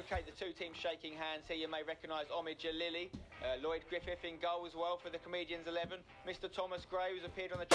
Okay, the two teams shaking hands here. You may recognise Omid Djalili, uh, Lloyd Griffith in goal as well for the Comedians 11. Mr. Thomas Gray, who's appeared on the